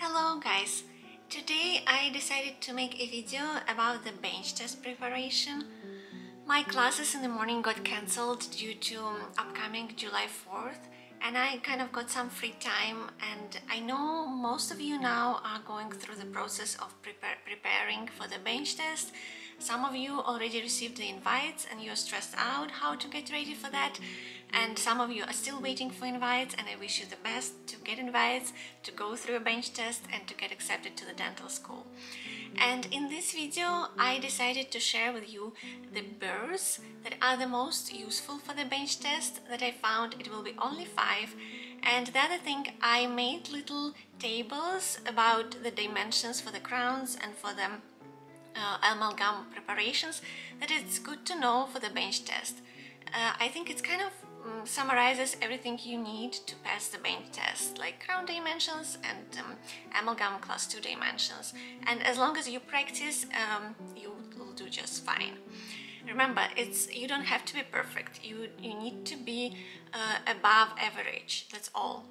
Hello guys! Today I decided to make a video about the bench test preparation. My classes in the morning got cancelled due to um, upcoming July 4th and I kind of got some free time and I know most of you now are going through the process of prepare preparing for the bench test. Some of you already received the invites and you're stressed out how to get ready for that. And some of you are still waiting for invites and I wish you the best to get invites, to go through a bench test and to get accepted to the dental school. And in this video I decided to share with you the burrs that are the most useful for the bench test that I found. It will be only five. And the other thing I made little tables about the dimensions for the crowns and for the uh, amalgam preparations that it's good to know for the bench test. Uh, I think it's kind of um, summarizes everything you need to pass the bench test, like crown dimensions and um, amalgam class 2 dimensions. And as long as you practice, um, you will do just fine. Remember, it's you don't have to be perfect. You you need to be uh, above average. That's all.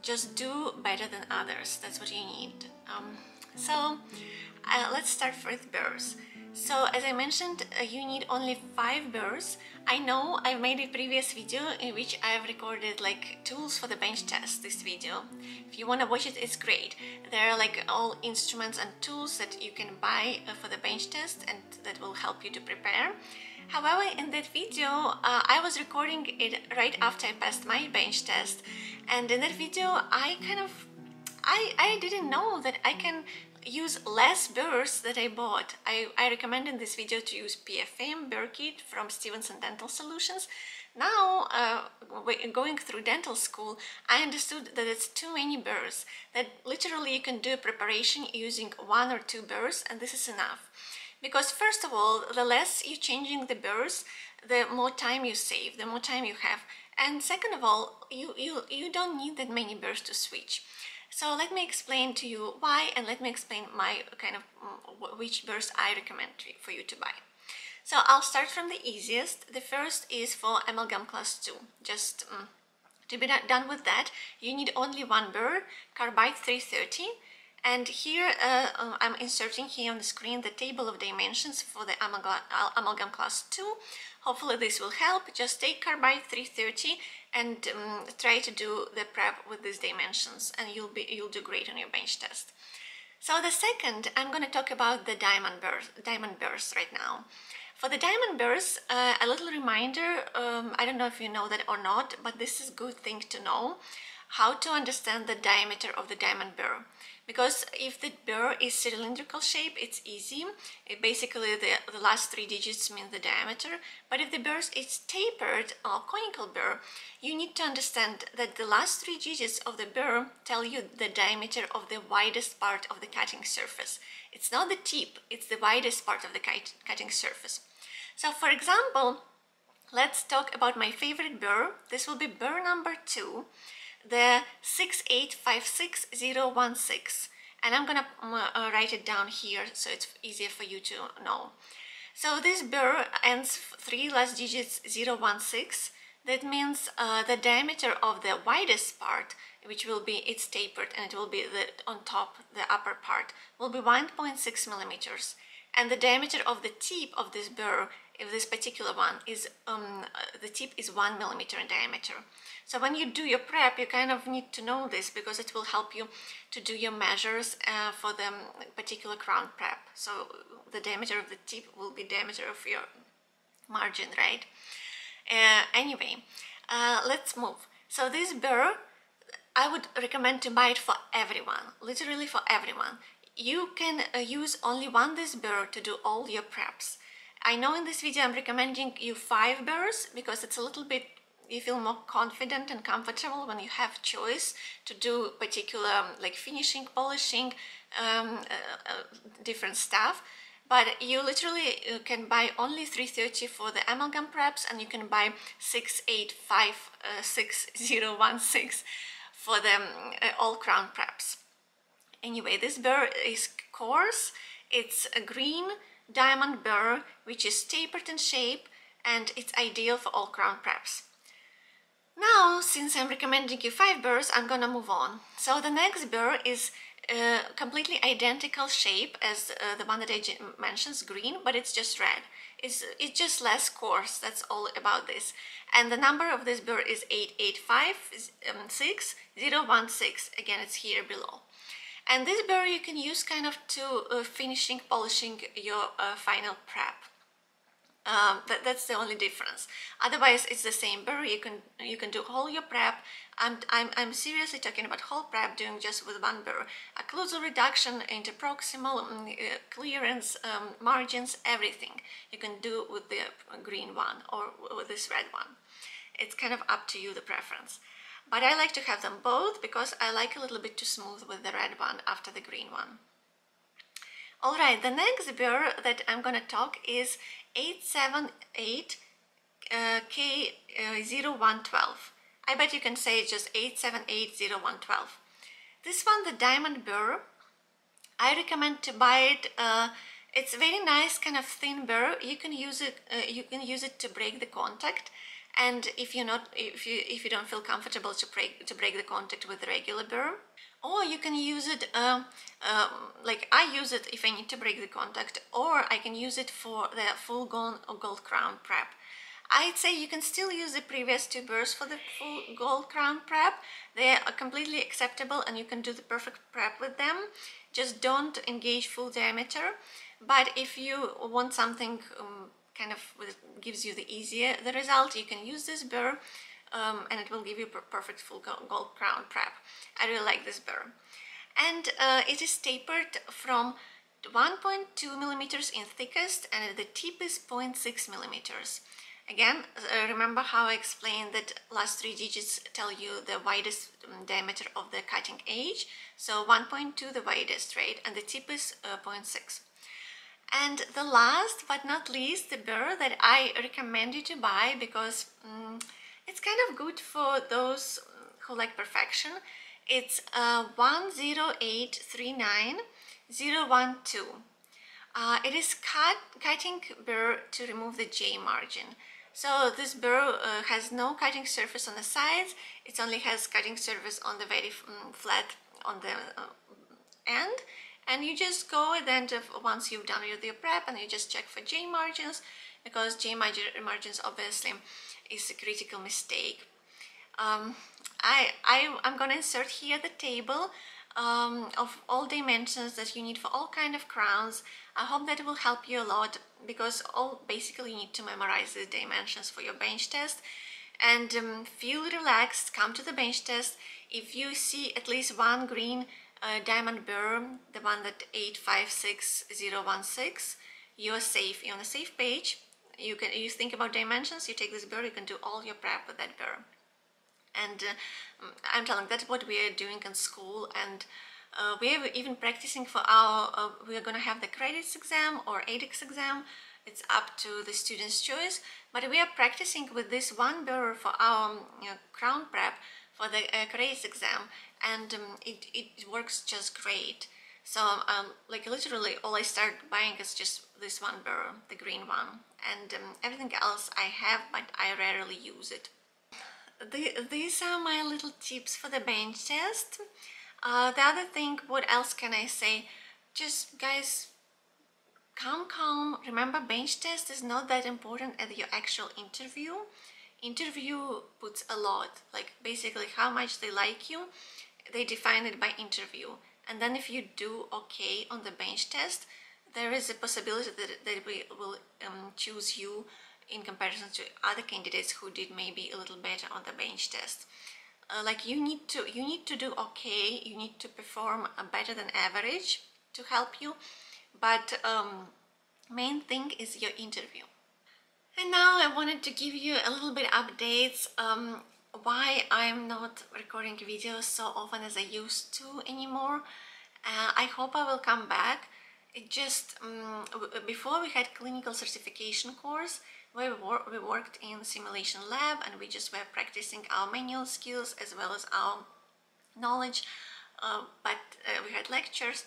Just do better than others. That's what you need. Um, so uh, let's start with burrs. So as I mentioned, uh, you need only five burrs. I know I made a previous video in which I've recorded like tools for the bench test, this video. If you want to watch it, it's great. There are like all instruments and tools that you can buy uh, for the bench test and that will help you to prepare. However, in that video, uh, I was recording it right after I passed my bench test and in that video I kind of I, I didn't know that I can use less burrs that I bought. I, I recommend in this video to use PFM burr kit from Stevenson Dental Solutions. Now, uh, going through dental school, I understood that it's too many burrs, that literally you can do preparation using one or two burrs and this is enough. Because first of all, the less you're changing the burrs, the more time you save, the more time you have. And second of all, you, you, you don't need that many burrs to switch. So let me explain to you why and let me explain my kind of which burrs I recommend for you to buy. So I'll start from the easiest. The first is for amalgam class 2. Just um, to be done with that, you need only one burr, carbide 330. And here uh, um, I'm inserting here on the screen the table of dimensions for the amalgam, amalgam class 2. Hopefully this will help. Just take carbide 330 and um, try to do the prep with these dimensions and you'll be you'll do great on your bench test. So the second, I'm going to talk about the diamond burrs, diamond burrs right now. For the diamond burrs, uh, a little reminder, um, I don't know if you know that or not, but this is a good thing to know, how to understand the diameter of the diamond burr because if the burr is cylindrical shape it's easy. It basically the, the last three digits mean the diameter. But if the burr is tapered or conical burr you need to understand that the last three digits of the burr tell you the diameter of the widest part of the cutting surface. It's not the tip it's the widest part of the cutting surface. So for example let's talk about my favorite burr. This will be burr number two the 6856016 and I'm gonna uh, write it down here so it's easier for you to know. So this burr ends three last digits 016 that means uh, the diameter of the widest part which will be it's tapered and it will be the on top the upper part will be 1.6 millimeters. And the diameter of the tip of this burr if this particular one is um, uh, the tip is one millimeter in diameter. So when you do your prep you kind of need to know this because it will help you to do your measures uh, for the um, particular crown prep. So the diameter of the tip will be diameter of your margin right? Uh, anyway uh, let's move. So this burr I would recommend to buy it for everyone literally for everyone. You can uh, use only one this burr to do all your preps I know in this video I'm recommending you five burrs because it's a little bit you feel more confident and comfortable when you have choice to do particular um, like finishing, polishing, um, uh, uh, different stuff. But you literally uh, can buy only 330 for the amalgam preps and you can buy 685616 uh, for the uh, all crown preps. Anyway, this burr is coarse, it's a green, diamond burr which is tapered in shape and it's ideal for all crown preps. Now, since I'm recommending you five burrs, I'm gonna move on. So the next burr is uh, completely identical shape as uh, the one that I mentioned, green, but it's just red. It's, it's just less coarse, that's all about this. And the number of this burr is 885616. Again, it's here below. And this burr you can use kind of to uh, finishing, polishing your uh, final prep. Um, that, that's the only difference. Otherwise, it's the same burr. You can you can do whole your prep. I'm, I'm, I'm seriously talking about whole prep doing just with one burr. Occlusal reduction, interproximal um, uh, clearance, um, margins, everything you can do with the green one or with this red one. It's kind of up to you, the preference. But I like to have them both because I like a little bit too smooth with the red one after the green one. Alright, the next burr that I'm gonna talk is 878 uh, K0112. Uh, I bet you can say it's just 8780112. This one, the diamond burr, I recommend to buy it. Uh, it's very nice, kind of thin burr. You can use it. Uh, you can use it to break the contact. And if you're not, if you if you don't feel comfortable to break to break the contact with the regular burr, or you can use it uh, um, like I use it if I need to break the contact or I can use it for the full gold, or gold crown prep. I'd say you can still use the previous two burrs for the full gold crown prep. They are completely acceptable and you can do the perfect prep with them. Just don't engage full diameter. But if you want something um, kind of gives you the easier the result, you can use this burr um, and it will give you perfect full gold crown prep. I really like this burr. And uh, it is tapered from 1.2 millimeters in thickest and the tip is 0.6 millimeters. Again, uh, remember how I explained that last three digits tell you the widest um, diameter of the cutting edge. So 1.2 the widest, right? And the tip is uh, 0.6. And the last but not least, the burr that I recommend you to buy because um, it's kind of good for those who like perfection. It's uh, 10839012. Uh, it is cut, cutting burr to remove the J margin. So this burr uh, has no cutting surface on the sides, it only has cutting surface on the very um, flat on the uh, end. And you just go at the end of once you've done your prep and you just check for J margins because J margins obviously is a critical mistake. Um, I, I, I'm to insert here the table um, of all dimensions that you need for all kind of crowns. I hope that will help you a lot because all basically you need to memorize the dimensions for your bench test and um, feel relaxed, come to the bench test. If you see at least one green uh, diamond burr, the one that 856016, you're safe, you're on a safe page. You can you think about dimensions you take this burr you can do all your prep with that burr and uh, I'm telling that's what we are doing in school. And uh, we are even practicing for our uh, we are going to have the CRDTS exam or ADEX exam. It's up to the student's choice. But we are practicing with this one burr for our um, you know, crown prep for the uh, CRDTS exam and um, it, it works just great so um, like literally all I start buying is just this one burr, the green one. And um, everything else I have, but I rarely use it. The, these are my little tips for the bench test. Uh, the other thing, what else can I say? Just guys, calm, calm. Remember, bench test is not that important at your actual interview. Interview puts a lot, like basically how much they like you. They define it by interview. And then if you do okay on the bench test there is a possibility that, that we will um, choose you in comparison to other candidates who did maybe a little better on the bench test. Uh, like you need to you need to do okay you need to perform better than average to help you. But um, main thing is your interview and now I wanted to give you a little bit updates um, why I'm not recording videos so often as I used to anymore. Uh, I hope I will come back. It just, um, before we had clinical certification course, we, wor we worked in simulation lab and we just were practicing our manual skills as well as our knowledge, uh, but uh, we had lectures.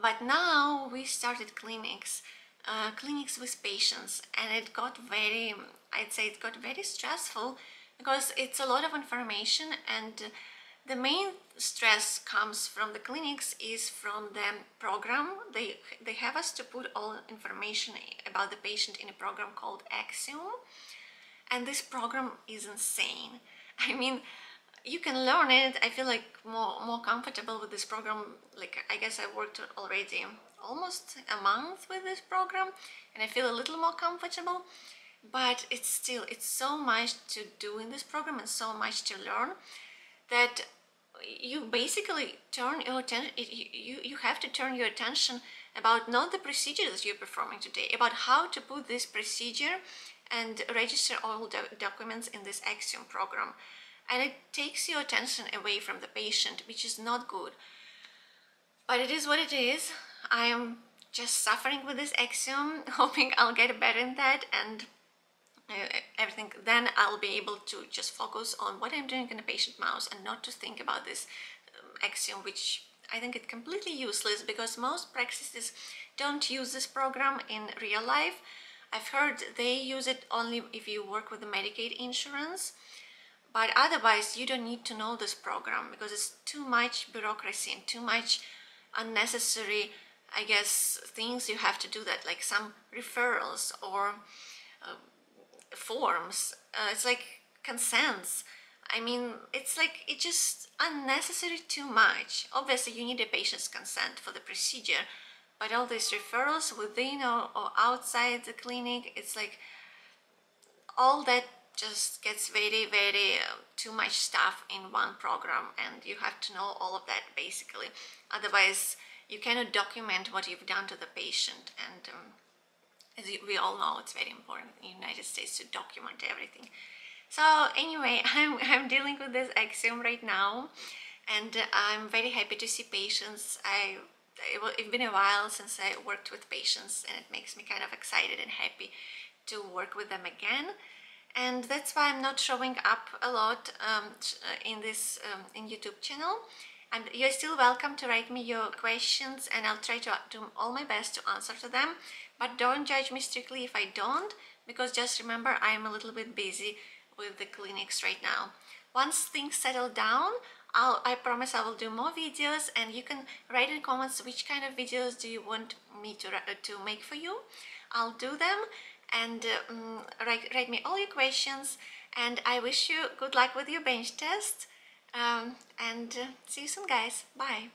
But now we started clinics, uh, clinics with patients and it got very, I'd say it got very stressful because it's a lot of information and the main stress comes from the clinics is from the program. They they have us to put all information about the patient in a program called axiUm and this program is insane. I mean you can learn it. I feel like more more comfortable with this program. Like i guess i worked already almost a month with this program and i feel a little more comfortable but it's still it's so much to do in this program and so much to learn that you basically turn your attention you, you have to turn your attention about not the procedure that you're performing today about how to put this procedure and register all the documents in this axiUm program. And it takes your attention away from the patient which is not good. But it is what it is i am just suffering with this axiUm hoping i'll get better in that and uh, everything then I'll be able to just focus on what I'm doing in a patient mouse and not to think about this um, axiUm which I think it's completely useless because most practices don't use this program in real life. I've heard they use it only if you work with the Medicaid insurance but otherwise you don't need to know this program because it's too much bureaucracy and too much unnecessary I guess things you have to do that like some referrals or uh, forms uh, it's like consents. I mean it's like it's just unnecessary too much. Obviously you need a patient's consent for the procedure but all these referrals within or, or outside the clinic it's like all that just gets very very uh, too much stuff in one program and you have to know all of that basically. Otherwise you cannot document what you've done to the patient and um, as we all know, it's very important in the United States to document everything. So anyway, I'm, I'm dealing with this axiUm right now and I'm very happy to see patients. I It's been a while since I worked with patients and it makes me kind of excited and happy to work with them again. And that's why I'm not showing up a lot um, in this um, in YouTube channel. And you're still welcome to write me your questions and I'll try to do all my best to answer to them. But don't judge me strictly if I don't, because just remember I'm a little bit busy with the clinics right now. Once things settle down, I'll, I promise I will do more videos and you can write in comments which kind of videos do you want me to, to make for you. I'll do them and um, write, write me all your questions and I wish you good luck with your bench test um, and uh, see you soon guys. Bye.